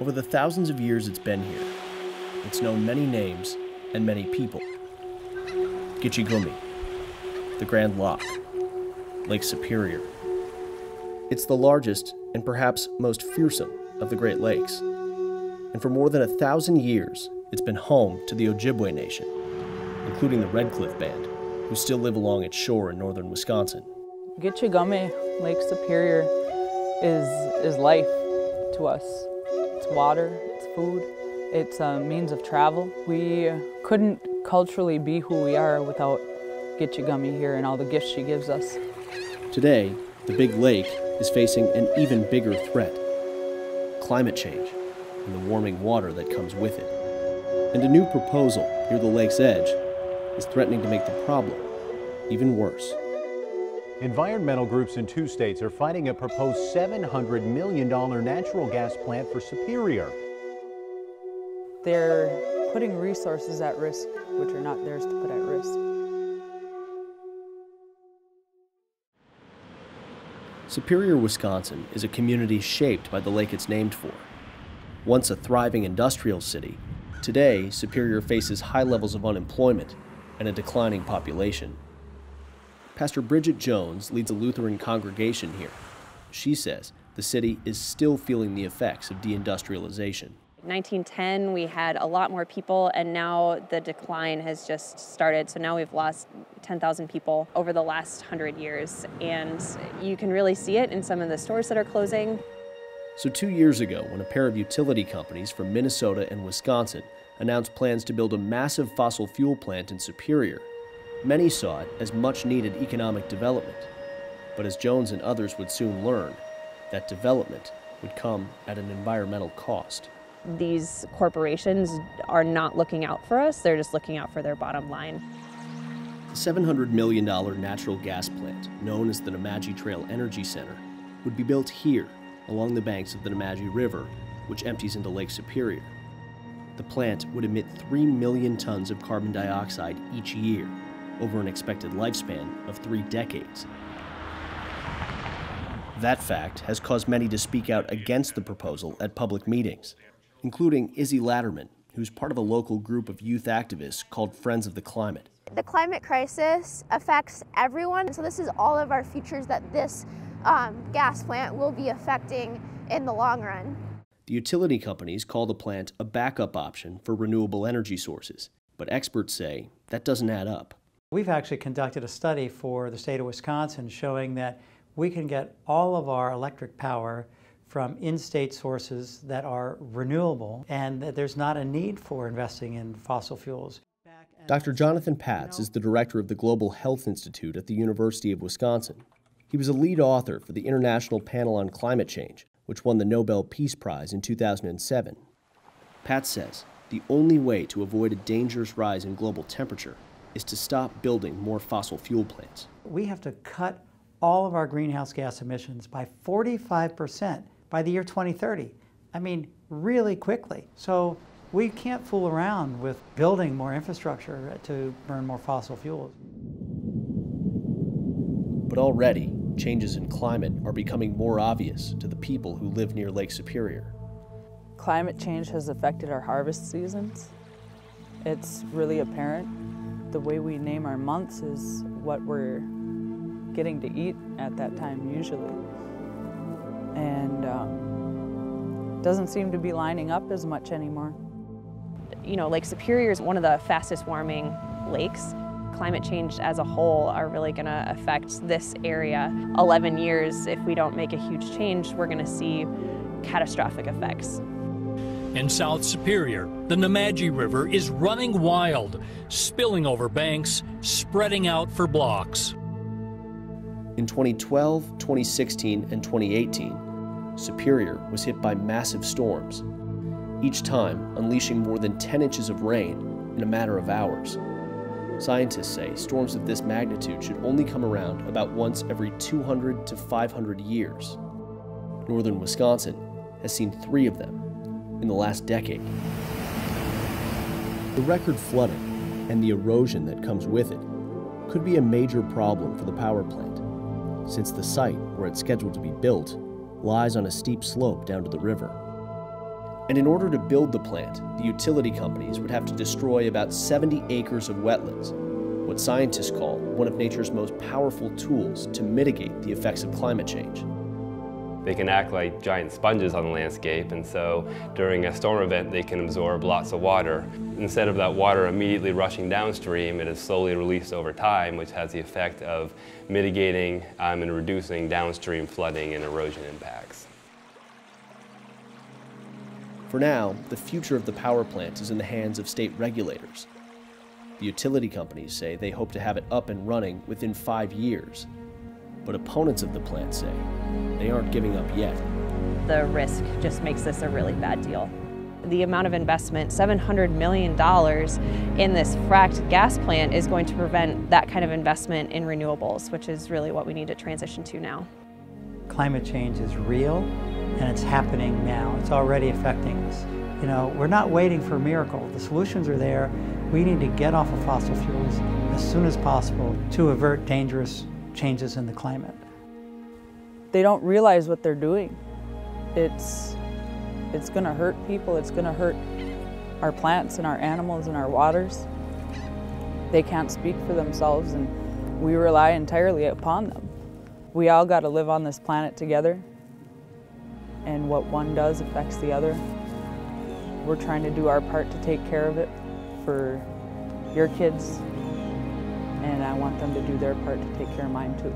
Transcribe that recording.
Over the thousands of years it's been here, it's known many names and many people. Gitche Gumee, the Grand Lock, Lake Superior. It's the largest and perhaps most fearsome of the Great Lakes. And for more than a thousand years, it's been home to the Ojibwe Nation, including the Red Cliff Band, who still live along its shore in northern Wisconsin. Gitche Gumee, Lake Superior, is, is life to us. Water, it's food, it's a means of travel. We couldn't culturally be who we are without Gitche Gumee here and all the gifts she gives us. Today, the Big Lake is facing an even bigger threat climate change and the warming water that comes with it. And a new proposal near the lake's edge is threatening to make the problem even worse. Environmental groups in two states are fighting a proposed $700 million natural gas plant for Superior. They're putting resources at risk which are not theirs to put at risk. Superior, Wisconsin is a community shaped by the lake it's named for. Once a thriving industrial city, today Superior faces high levels of unemployment and a declining population. Pastor Bridget Jones leads a Lutheran congregation here. She says the city is still feeling the effects of deindustrialization. 1910 we had a lot more people and now the decline has just started so now we've lost 10,000 people over the last 100 years and you can really see it in some of the stores that are closing. So 2 years ago when a pair of utility companies from Minnesota and Wisconsin announced plans to build a massive fossil fuel plant in Superior, many saw it as much needed economic development. But as Jones and others would soon learn, that development would come at an environmental cost these corporations are not looking out for us, they're just looking out for their bottom line. The $700 million natural gas plant, known as the Nemadji Trail Energy Center, would be built here along the banks of the Nemadji River, which empties into Lake Superior. The plant would emit 3 million tons of carbon dioxide each year over an expected lifespan of three decades. That fact has caused many to speak out against the proposal at public meetings including Izzy Latterman, who's part of a local group of youth activists called Friends of the Climate. The climate crisis affects everyone, so this is all of our futures that this um, gas plant will be affecting in the long run. The utility companies call the plant a backup option for renewable energy sources, but experts say that doesn't add up. We've actually conducted a study for the state of Wisconsin showing that we can get all of our electric power from in-state sources that are renewable and that there's not a need for investing in fossil fuels. Dr. Jonathan Patz is the director of the Global Health Institute at the University of Wisconsin. He was a lead author for the International Panel on Climate Change, which won the Nobel Peace Prize in 2007. Patz says the only way to avoid a dangerous rise in global temperature is to stop building more fossil fuel plants. We have to cut all of our greenhouse gas emissions by 45 percent by the year 2030. I mean, really quickly. So we can't fool around with building more infrastructure to burn more fossil fuels. But already, changes in climate are becoming more obvious to the people who live near Lake Superior. Climate change has affected our harvest seasons. It's really apparent. The way we name our months is what we're getting to eat at that time usually and um, doesn't seem to be lining up as much anymore. You know, Lake Superior is one of the fastest warming lakes. Climate change as a whole are really going to affect this area. 11 years, if we don't make a huge change, we're going to see catastrophic effects. In South Superior, the Nemadji River is running wild, spilling over banks, spreading out for blocks. In 2012, 2016, and 2018, Superior was hit by massive storms, each time unleashing more than 10 inches of rain in a matter of hours. Scientists say storms of this magnitude should only come around about once every 200 to 500 years. Northern Wisconsin has seen three of them in the last decade. The record flooding and the erosion that comes with it could be a major problem for the power plant, since the site where it's scheduled to be built lies on a steep slope down to the river. And in order to build the plant, the utility companies would have to destroy about 70 acres of wetlands, what scientists call one of nature's most powerful tools to mitigate the effects of climate change. They can act like giant sponges on the landscape, and so during a storm event, they can absorb lots of water. Instead of that water immediately rushing downstream, it is slowly released over time, which has the effect of mitigating um, and reducing downstream flooding and erosion impacts. For now, the future of the power plant is in the hands of state regulators. The utility companies say they hope to have it up and running within five years. But opponents of the plant say they aren't giving up yet. The risk just makes this a really bad deal. The amount of investment, $700 million in this fracked gas plant, is going to prevent that kind of investment in renewables, which is really what we need to transition to now. Climate change is real and it's happening now. It's already affecting us. You know, we're not waiting for a miracle. The solutions are there. We need to get off of fossil fuels as soon as possible to avert dangerous changes in the climate. They don't realize what they're doing. It's, it's going to hurt people, it's going to hurt our plants and our animals and our waters. They can't speak for themselves, and we rely entirely upon them. We all got to live on this planet together, and what one does affects the other. We're trying to do our part to take care of it for your kids, and I want them to do their part to take care of mine too.